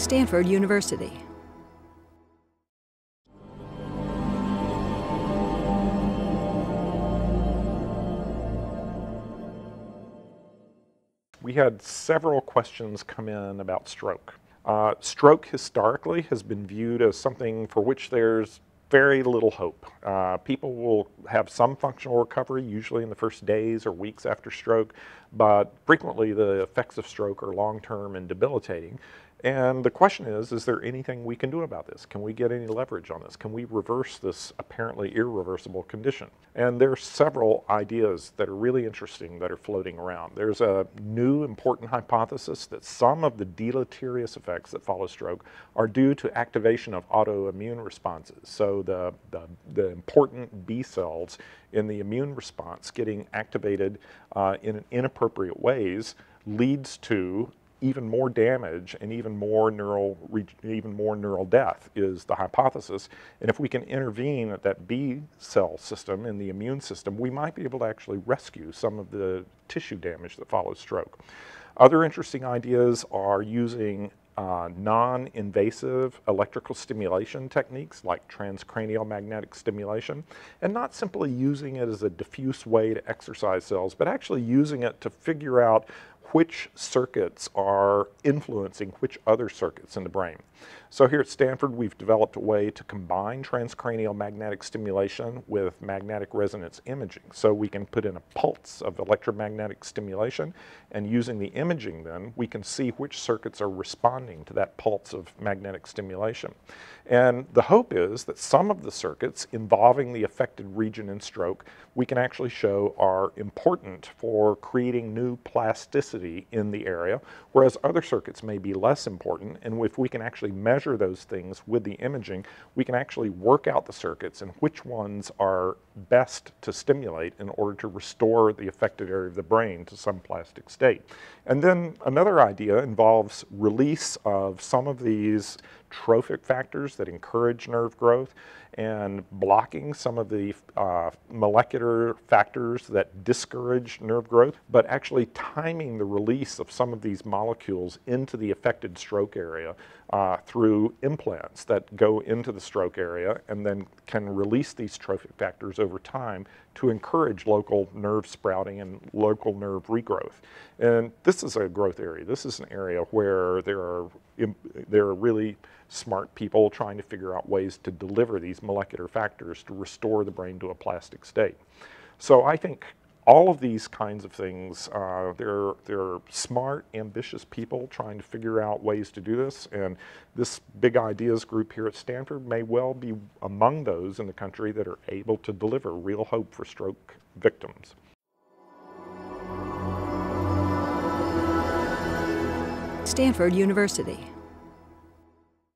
Stanford University. We had several questions come in about stroke. Uh, stroke historically has been viewed as something for which there's very little hope. Uh, people will have some functional recovery, usually in the first days or weeks after stroke, but frequently the effects of stroke are long-term and debilitating. And the question is, is there anything we can do about this? Can we get any leverage on this? Can we reverse this apparently irreversible condition? And there are several ideas that are really interesting that are floating around. There's a new important hypothesis that some of the deleterious effects that follow stroke are due to activation of autoimmune responses. So the, the, the important B cells in the immune response getting activated uh, in inappropriate ways leads to even more damage and even more neural even more neural death is the hypothesis. And if we can intervene at that B cell system in the immune system we might be able to actually rescue some of the tissue damage that follows stroke. Other interesting ideas are using uh, non-invasive electrical stimulation techniques like transcranial magnetic stimulation and not simply using it as a diffuse way to exercise cells but actually using it to figure out which circuits are influencing which other circuits in the brain. So here at Stanford, we've developed a way to combine transcranial magnetic stimulation with magnetic resonance imaging. So we can put in a pulse of electromagnetic stimulation, and using the imaging then, we can see which circuits are responding to that pulse of magnetic stimulation. And the hope is that some of the circuits involving the affected region in stroke, we can actually show are important for creating new plasticity in the area, whereas other circuits may be less important. And if we can actually measure those things with the imaging, we can actually work out the circuits and which ones are best to stimulate in order to restore the affected area of the brain to some plastic state. And then another idea involves release of some of these trophic factors that encourage nerve growth and blocking some of the uh, molecular factors that discourage nerve growth, but actually timing the release of some of these molecules into the affected stroke area uh, through implants that go into the stroke area and then can release these trophic factors over time to encourage local nerve sprouting and local nerve regrowth. And this is a growth area. This is an area where there are, there are really smart people trying to figure out ways to deliver these molecular factors to restore the brain to a plastic state. So I think all of these kinds of things, uh, they're, they're smart, ambitious people trying to figure out ways to do this. And this big ideas group here at Stanford may well be among those in the country that are able to deliver real hope for stroke victims. Stanford University.